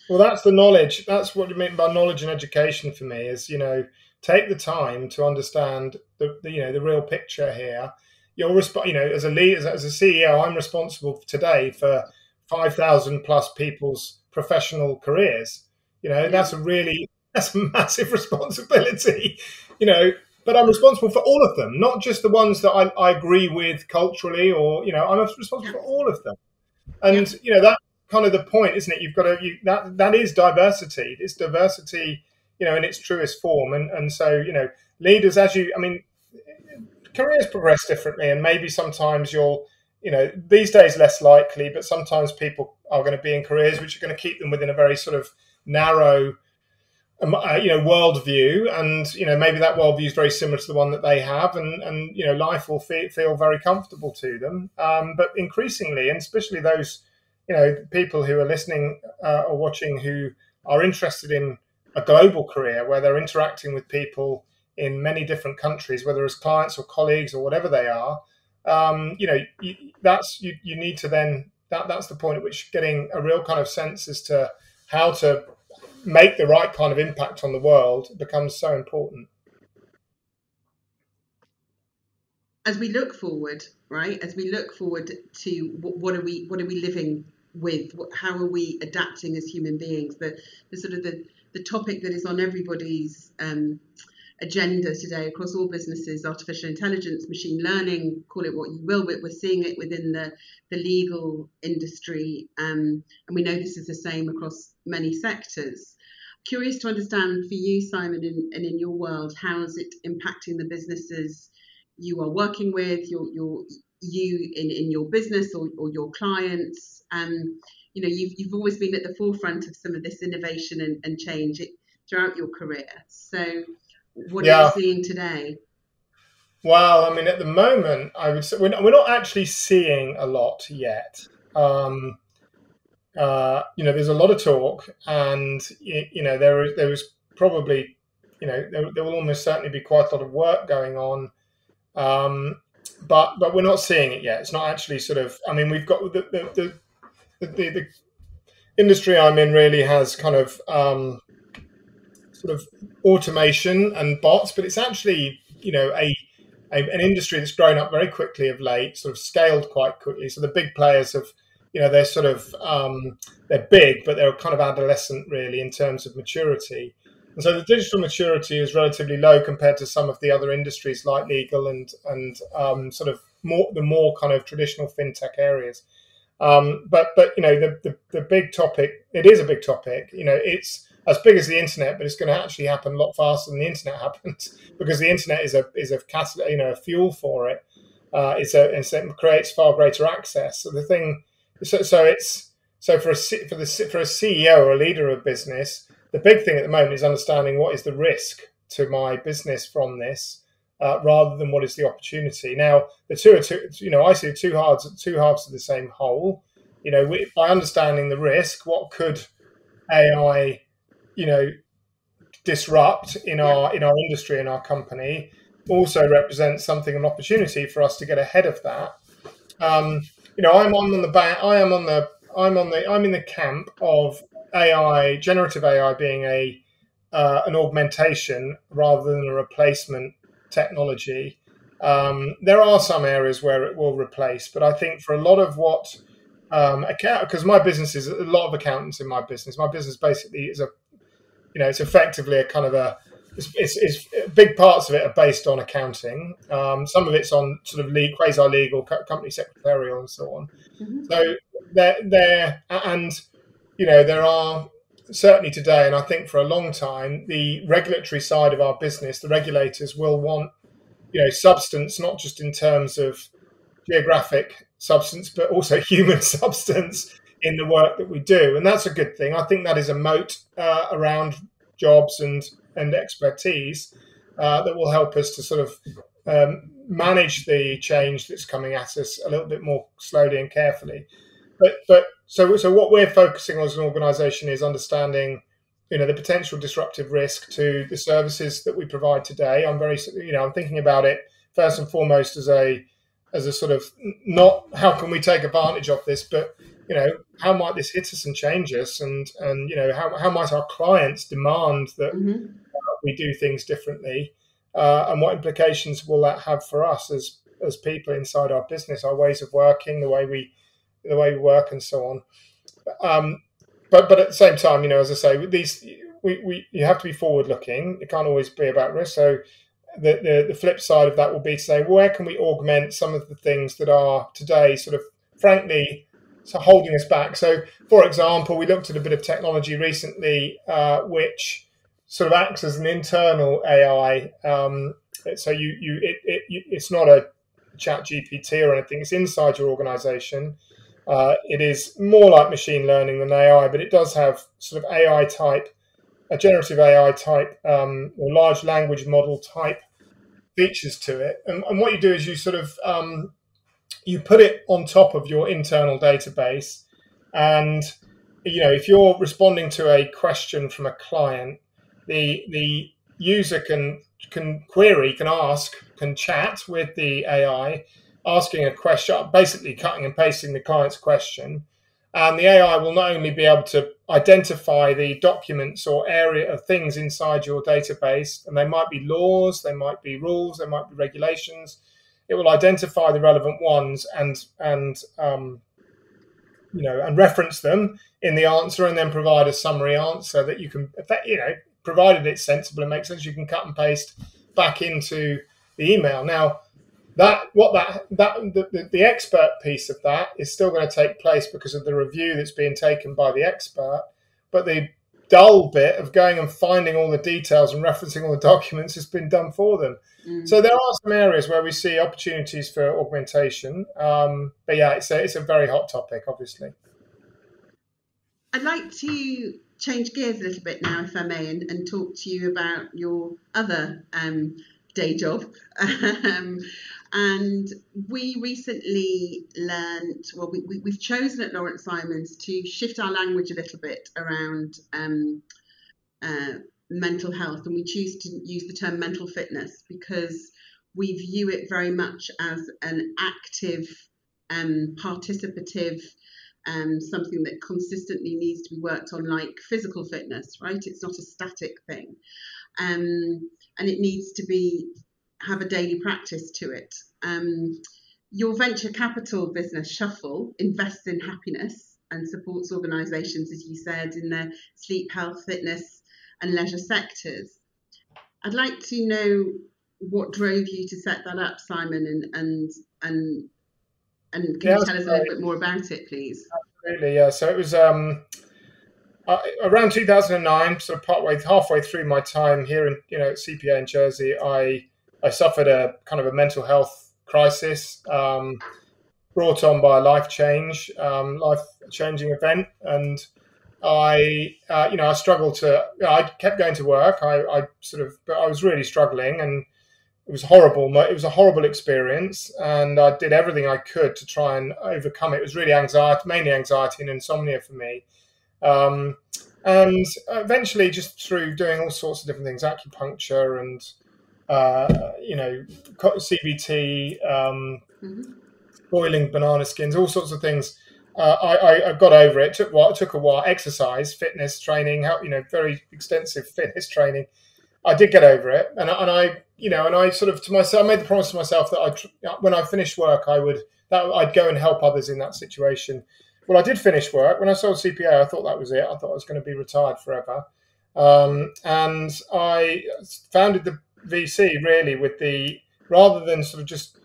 well, that's the knowledge. That's what you mean by knowledge and education for me. Is you know take the time to understand the, the you know the real picture here. You're resp- you know as a lead as, as a CEO, I'm responsible today for five thousand plus people's professional careers. You know that's a really that's a massive responsibility. You know, but I'm responsible for all of them, not just the ones that I, I agree with culturally, or you know, I'm responsible for all of them. And you know that kind of the point, isn't it? You've got to you, that that is diversity. It's diversity, you know, in its truest form. And and so you know, leaders, as you, I mean, careers progress differently, and maybe sometimes you'll, you know, these days less likely, but sometimes people are going to be in careers which are going to keep them within a very sort of narrow um, uh, you know worldview and you know maybe that worldview is very similar to the one that they have and and you know life will feel, feel very comfortable to them um, but increasingly and especially those you know people who are listening uh, or watching who are interested in a global career where they're interacting with people in many different countries whether as clients or colleagues or whatever they are um, you know you, that's you, you need to then that that's the point at which getting a real kind of sense as to how to make the right kind of impact on the world becomes so important. As we look forward, right? As we look forward to what are we what are we living with? How are we adapting as human beings? The, the sort of the, the topic that is on everybody's um, agenda today across all businesses artificial intelligence machine learning call it what you will but we're seeing it within the, the legal industry um, and we know this is the same across many sectors curious to understand for you simon in, and in your world how is it impacting the businesses you are working with your, your you in, in your business or, or your clients um, you know you've, you've always been at the forefront of some of this innovation and, and change throughout your career so what yeah. are you seeing today? Well, I mean, at the moment, I would say we're not, we're not actually seeing a lot yet. Um, uh, you know, there's a lot of talk, and you know, there is there is probably, you know, there, there will almost certainly be quite a lot of work going on, um, but but we're not seeing it yet. It's not actually sort of. I mean, we've got the the the, the, the industry I'm in really has kind of um, sort of automation and bots, but it's actually you know a, a, an industry that's grown up very quickly of late, sort of scaled quite quickly. So the big players have you know they're sort of um, they're big, but they're kind of adolescent really in terms of maturity. And so the digital maturity is relatively low compared to some of the other industries like legal and and um, sort of more the more kind of traditional fintech areas. Um, but but you know the, the the big topic it is a big topic. You know it's as big as the internet, but it's going to actually happen a lot faster than the internet happens because the internet is a is a you know a fuel for it. Uh, it's a it creates far greater access. So the thing, so, so it's so for a for the for a CEO or a leader of business, the big thing at the moment is understanding what is the risk to my business from this. Uh, rather than what is the opportunity. Now, the two are two. You know, I see two halves, two halves of the same whole. You know, we, by understanding the risk, what could AI you know disrupt in our in our industry in our company also represents something an opportunity for us to get ahead of that um, you know i'm on the back i am on the i'm on the i'm in the camp of ai generative ai being a uh, an augmentation rather than a replacement technology um, there are some areas where it will replace but i think for a lot of what um, account because my business is a lot of accountants in my business my business basically is a you know, it's effectively a kind of a it's, it's, it's, big parts of it are based on accounting. Um, some of it's on sort of legal, quasi legal, company secretarial, and so on. Mm-hmm. So there, there, and you know, there are certainly today, and I think for a long time, the regulatory side of our business, the regulators will want, you know, substance not just in terms of geographic substance, but also human substance in the work that we do, and that's a good thing. I think that is a moat uh, around jobs and and expertise uh, that will help us to sort of um, manage the change that's coming at us a little bit more slowly and carefully. But but so so what we're focusing on as an organisation is understanding you know the potential disruptive risk to the services that we provide today. I'm very you know I'm thinking about it first and foremost as a as a sort of not how can we take advantage of this, but you know, how might this hit us and change us, and and you know, how how might our clients demand that mm-hmm. uh, we do things differently, uh, and what implications will that have for us as as people inside our business, our ways of working, the way we the way we work, and so on. Um, but but at the same time, you know, as I say, these we, we you have to be forward looking. It can't always be about risk. So the, the the flip side of that will be to say, where can we augment some of the things that are today sort of frankly so holding us back. So, for example, we looked at a bit of technology recently, uh, which sort of acts as an internal AI. Um, so you you it, it it's not a ChatGPT or anything. It's inside your organization. Uh, it is more like machine learning than AI, but it does have sort of AI type, a generative AI type um, or large language model type features to it. And, and what you do is you sort of um, you put it on top of your internal database, and you know if you're responding to a question from a client, the the user can can query, can ask, can chat with the AI, asking a question, basically cutting and pasting the client's question. And the AI will not only be able to identify the documents or area of things inside your database, and they might be laws, they might be rules, they might be regulations. It will identify the relevant ones and and um, you know and reference them in the answer, and then provide a summary answer that you can you know provided it's sensible and makes sense, you can cut and paste back into the email. Now, that what that that the, the expert piece of that is still going to take place because of the review that's being taken by the expert, but the dull bit of going and finding all the details and referencing all the documents has been done for them. Mm. So there are some areas where we see opportunities for augmentation. Um, but yeah, it's a, it's a very hot topic, obviously. I'd like to change gears a little bit now, if I may, and, and talk to you about your other um, day job. um, and we recently learned, well, we, we, have chosen at Laurence Simons to shift our language a little bit around um, uh, mental health, and we choose to use the term mental fitness because we view it very much as an active, um, participative um, something that consistently needs to be worked on, like physical fitness, right? It's not a static thing. Um, and it needs to be have a daily practice to it. Um, your venture capital business, Shuffle, invests in happiness and supports organisations, as you said, in the sleep, health, fitness, and leisure sectors. I'd like to know what drove you to set that up, Simon, and and and and can yeah, you tell us a little bit more about it, please? Absolutely, yeah. So it was um, uh, around 2009, sort of partway, halfway through my time here in, you know, at CPA in Jersey, I I suffered a kind of a mental health crisis um, brought on by a life change, um, life changing event, and I, uh, you know, I struggled to. You know, I kept going to work. I, I sort of, but I was really struggling, and it was horrible. It was a horrible experience, and I did everything I could to try and overcome it. It was really anxiety, mainly anxiety and insomnia for me. Um, and eventually, just through doing all sorts of different things, acupuncture and uh, you know CBT, um, mm-hmm. boiling banana skins, all sorts of things. Uh, I, I, got over it. it. Took? It took a while. Exercise, fitness training, help you know, very extensive fitness training. I did get over it, and, and I you know, and I sort of to myself, I made the promise to myself that I, when I finished work, I would that I'd go and help others in that situation. Well, I did finish work when I sold CPA. I thought that was it. I thought I was going to be retired forever, um, and I founded the VC really with the rather than sort of just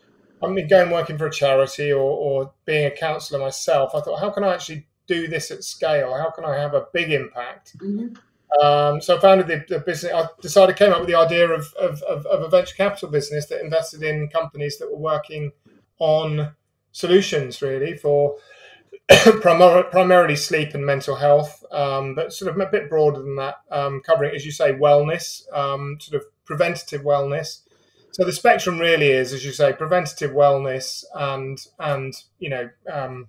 I mean going working for a charity or, or being a counsellor myself. I thought, how can I actually do this at scale? How can I have a big impact? Mm-hmm. Um, so I founded the, the, business. I decided, came up with the idea of, of, of, of, a venture capital business that invested in companies that were working on solutions really for primar- primarily sleep and mental health, um, but sort of a bit broader than that, um, covering, as you say, wellness, um, sort of preventative wellness. So the spectrum really is, as you say, preventative wellness and and you know um,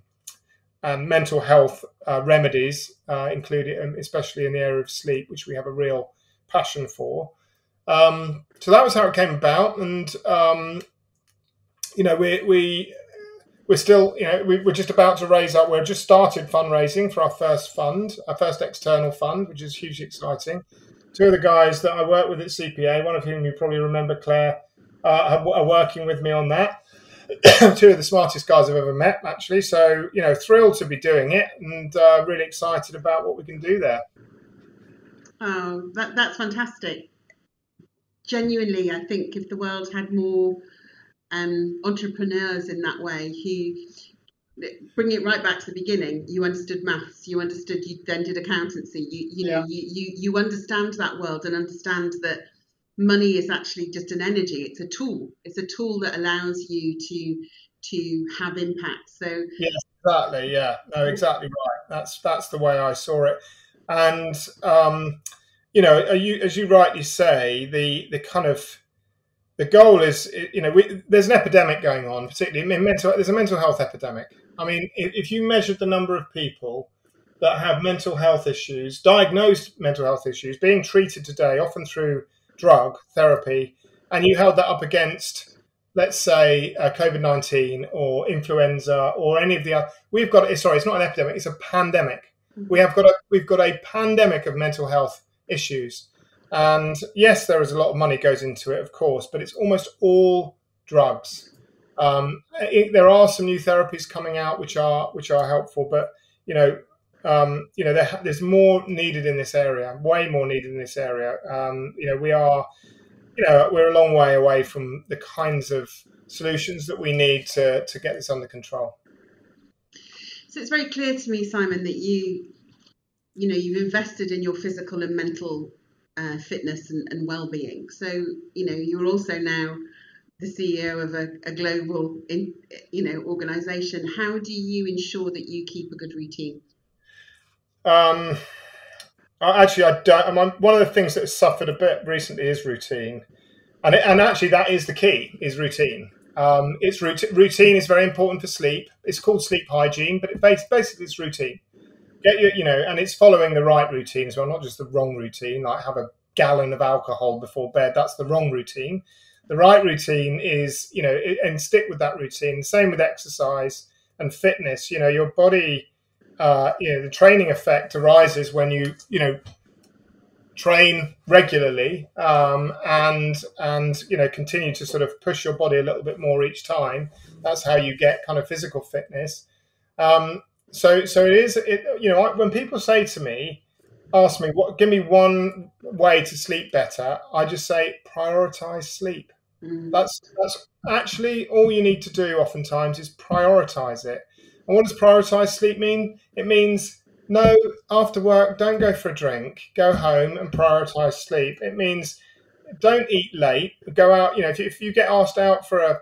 and mental health uh, remedies, uh, including um, especially in the area of sleep, which we have a real passion for. Um, so that was how it came about, and um, you know we we we're still you know we, are just about to raise up. We've just started fundraising for our first fund, our first external fund, which is hugely exciting. Two of the guys that I work with at CPA, one of whom you probably remember, Claire, uh, are working with me on that. two of the smartest guys I've ever met, actually. So, you know, thrilled to be doing it and uh, really excited about what we can do there. Oh, that, that's fantastic. Genuinely, I think if the world had more um, entrepreneurs in that way who bring it right back to the beginning. You understood maths. You understood. You then did accountancy. You you know you, you you understand that world and understand that money is actually just an energy. It's a tool. It's a tool that allows you to to have impact. So yes, exactly. Yeah, no, exactly right. That's that's the way I saw it. And um, you know, you as you rightly say, the the kind of the goal is, you know, we, there's an epidemic going on, particularly in mental. There's a mental health epidemic. I mean, if, if you measured the number of people that have mental health issues, diagnosed mental health issues, being treated today, often through drug therapy, and you held that up against, let's say, uh, COVID 19 or influenza or any of the other, we've got, sorry, it's not an epidemic, it's a pandemic. We have got a, we've got a pandemic of mental health issues. And yes, there is a lot of money goes into it, of course, but it's almost all drugs. Um, it, there are some new therapies coming out which are which are helpful, but you know, um, you know, there, there's more needed in this area, way more needed in this area. Um, you know, we are, you know, we're a long way away from the kinds of solutions that we need to to get this under control. So it's very clear to me, Simon, that you, you know, you've invested in your physical and mental uh, fitness and, and well-being. So you know you're also now the CEO of a, a global in, you know organization. How do you ensure that you keep a good routine? Um, actually, I don't. One of the things that has suffered a bit recently is routine, and it, and actually that is the key is routine. Um, it's routine. Routine is very important for sleep. It's called sleep hygiene, but it basically it's routine get your, you know, and it's following the right routine as well, not just the wrong routine, like have a gallon of alcohol before bed. That's the wrong routine. The right routine is, you know, and stick with that routine. Same with exercise and fitness. You know, your body, uh, you know, the training effect arises when you, you know, train regularly um, and and you know continue to sort of push your body a little bit more each time. That's how you get kind of physical fitness. Um, so so it is. It, you know, when people say to me, ask me what, give me one way to sleep better, I just say prioritize sleep. Mm. That's that's actually all you need to do. Oftentimes is prioritize it. And what does prioritize sleep mean? It means no, after work, don't go for a drink. Go home and prioritize sleep. It means don't eat late. Go out. You know, if you, if you get asked out for a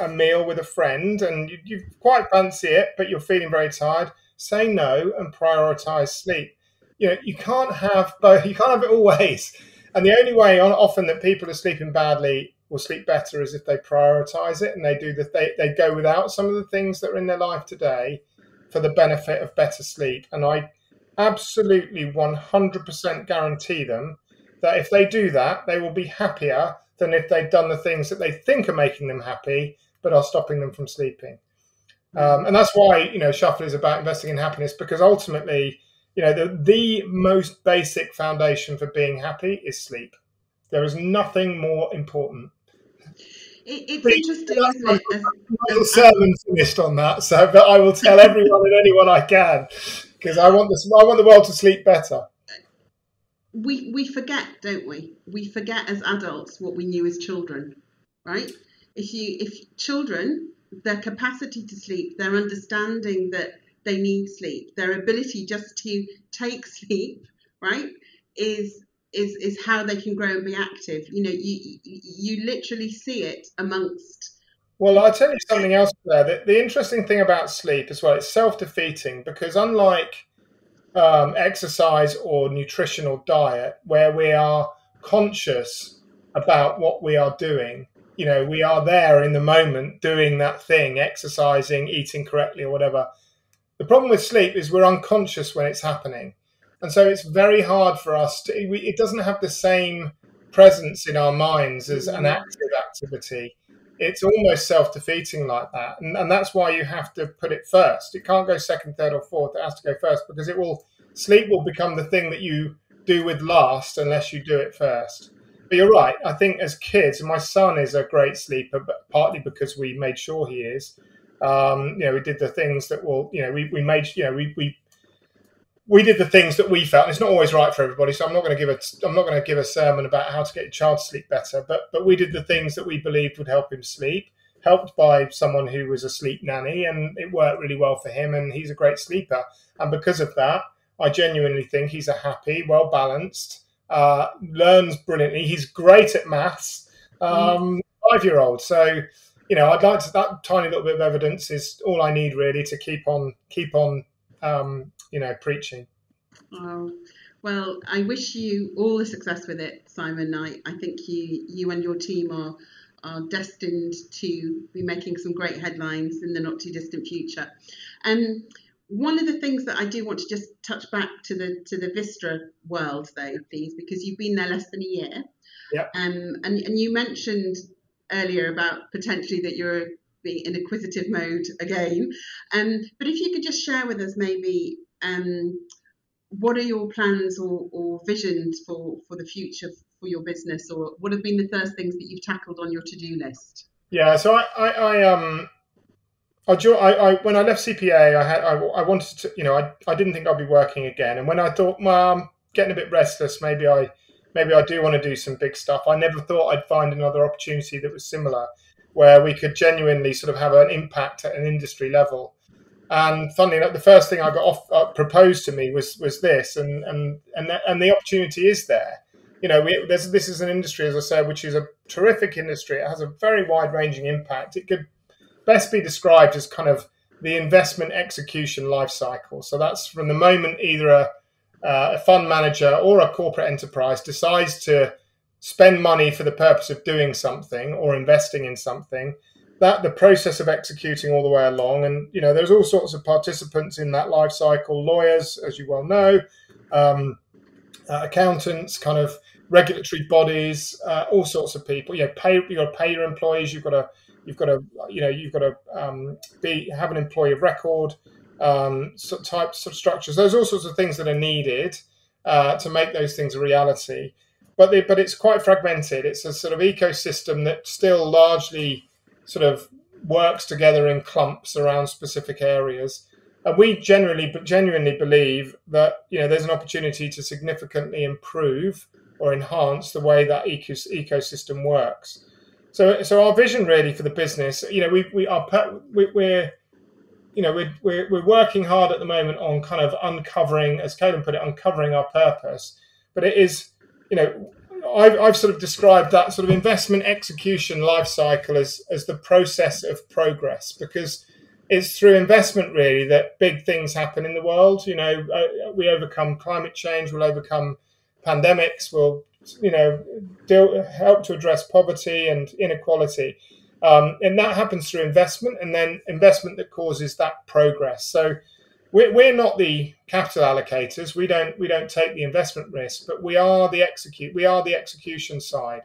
a meal with a friend and you, you quite fancy it, but you're feeling very tired, say no and prioritize sleep. You know, you can't have both. You can't have it always. And the only way, often, that people are sleeping badly will sleep better is if they prioritize it and they do the they, they go without some of the things that are in their life today for the benefit of better sleep. And I absolutely 100% guarantee them that if they do that, they will be happier than if they've done the things that they think are making them happy but are stopping them from sleeping. Um, and that's why you know Shuffle is about investing in happiness because ultimately, you know, the the most basic foundation for being happy is sleep. There is nothing more important. It, it's but interesting, isn't it? As, little sermon finished on that, so but I will tell everyone and anyone I can because I want this. I want the world to sleep better we we forget, don't we? We forget as adults what we knew as children, right? If you if children, their capacity to sleep, their understanding that they need sleep, their ability just to take sleep, right, is is is how they can grow and be active. You know, you you literally see it amongst. Well, I'll tell you something else there. The, the interesting thing about sleep as well, it's self defeating because unlike um, exercise or nutritional diet where we are conscious about what we are doing. You know, we are there in the moment doing that thing, exercising, eating correctly, or whatever. The problem with sleep is we're unconscious when it's happening. And so it's very hard for us to, we, it doesn't have the same presence in our minds as an active activity. It's almost self defeating like that. And, and that's why you have to put it first. It can't go second, third, or fourth. It has to go first because it will sleep will become the thing that you do with last unless you do it first. But you're right. I think as kids, and my son is a great sleeper, but partly because we made sure he is. Um, you know, we did the things that will, you know, we, we made, you know, we, we we did the things that we felt. And it's not always right for everybody, so I'm not going to give a I'm not going to give a sermon about how to get your child to sleep better. But but we did the things that we believed would help him sleep. helped by someone who was a sleep nanny, and it worked really well for him. And he's a great sleeper, and because of that, I genuinely think he's a happy, well balanced, uh, learns brilliantly. He's great at maths. Um, mm. Five year old, so you know, I'd like to, that tiny little bit of evidence is all I need really to keep on keep on um, you know preaching. Oh, well, I wish you all the success with it, Simon. I, I think you you and your team are are destined to be making some great headlines in the not too distant future. And um, one of the things that I do want to just touch back to the to the Vistra world though, please, because you've been there less than a year. Yeah. Um, and and you mentioned earlier about potentially that you're being in acquisitive mode again. Um, but if you could just share with us maybe um, what are your plans or, or visions for, for the future for your business, or what have been the first things that you've tackled on your to do list? Yeah, so I, I, I um. I, I, when I left CPA, I had I, I wanted to, you know, I, I didn't think I'd be working again. And when I thought, well, I'm getting a bit restless, maybe I maybe I do want to do some big stuff. I never thought I'd find another opportunity that was similar, where we could genuinely sort of have an impact at an industry level. And funnily enough, the first thing I got off, uh, proposed to me was was this, and and and the, and the opportunity is there. You know, we, this is an industry, as I said, which is a terrific industry. It has a very wide ranging impact. It could best be described as kind of the investment execution life cycle. So that's from the moment either a uh, a fund manager or a corporate enterprise decides to spend money for the purpose of doing something or investing in something, that the process of executing all the way along, and you know, there's all sorts of participants in that life cycle, lawyers, as you well know, um, uh, accountants, kind of regulatory bodies, uh, all sorts of people. You know, pay you got to pay your employees. You've got to you've got to you know you've got to um, be have an employee of record um, types of structures. There's all sorts of things that are needed uh, to make those things a reality. But they, but it's quite fragmented. It's a sort of ecosystem that still largely sort of works together in clumps around specific areas. And we generally, but genuinely believe that you know there's an opportunity to significantly improve or enhance the way that ecosystem works. So, so our vision really for the business, you know, we we are we're you know, we're, we're, we're working hard at the moment on kind of uncovering, as Caelan put it, uncovering our purpose. But it is, you know, I've, I've sort of described that sort of investment execution life cycle as, as the process of progress because it's through investment really that big things happen in the world. You know, uh, we overcome climate change, we'll overcome pandemics, we'll, you know, deal, help to address poverty and inequality. Um, and that happens through investment and then investment that causes that progress. So we're, we're not the capital allocators. We don't we don't take the investment risk, but we are the execute we are the execution side.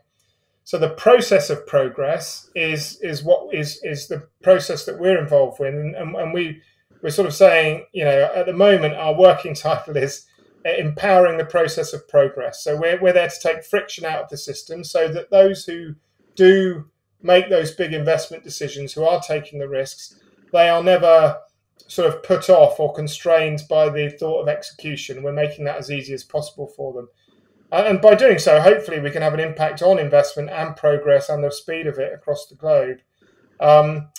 So the process of progress is is what is is the process that we're involved with, and, and, and we we're sort of saying, you know, at the moment our working title is uh, empowering the process of progress. So we're we're there to take friction out of the system, so that those who do make those big investment decisions, who are taking the risks, they are never sort of put off or constrained by the thought of execution. We're making that as easy as possible for them. And by doing so, hopefully, we can have an impact on investment and progress and the speed of it across the globe. Um,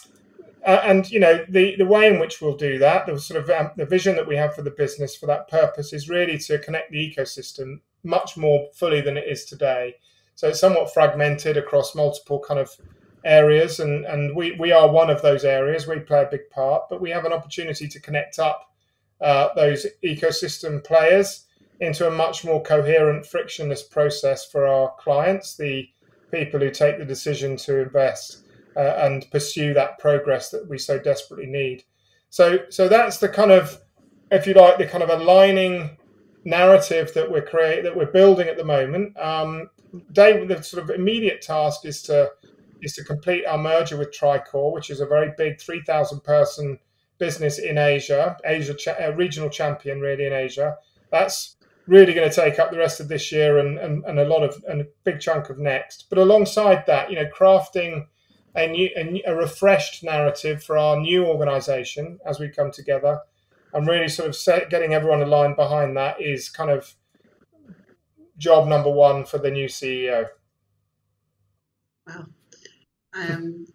and you know the the way in which we'll do that, the sort of um, the vision that we have for the business for that purpose is really to connect the ecosystem much more fully than it is today. So it's somewhat fragmented across multiple kind of areas, and, and we, we are one of those areas. We play a big part, but we have an opportunity to connect up uh, those ecosystem players into a much more coherent, frictionless process for our clients, the people who take the decision to invest uh, and pursue that progress that we so desperately need. So, so that's the kind of, if you like, the kind of aligning narrative that we're create that we're building at the moment. Um, Day, the sort of immediate task is to is to complete our merger with Tricor, which is a very big 3,000 person business in Asia, Asia cha- uh, regional champion really in Asia. That's really going to take up the rest of this year and, and, and a lot of and a big chunk of next. But alongside that, you know, crafting a new a, a refreshed narrative for our new organisation as we come together, and really sort of set, getting everyone aligned behind that is kind of job number one for the new CEO. Wow. Um,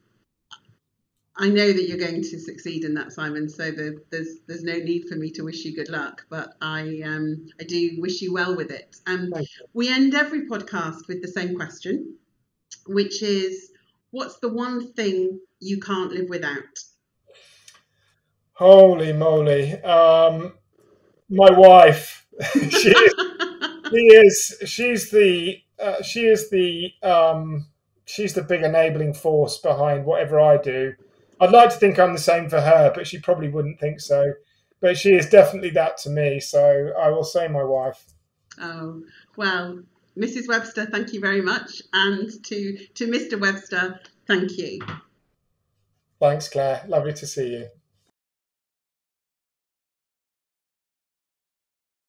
I know that you're going to succeed in that, Simon. So the, there's there's no need for me to wish you good luck, but I um, I do wish you well with it. Um, we end every podcast with the same question, which is, what's the one thing you can't live without? Holy moly! Um, my wife. she, is, she is. She's the. Uh, she is the. Um, she's the big enabling force behind whatever I do. I'd like to think I'm the same for her, but she probably wouldn't think so. But she is definitely that to me, so I will say my wife. Oh well, Mrs. Webster, thank you very much, and to to Mr. Webster, thank you. Thanks, Claire. Lovely to see you.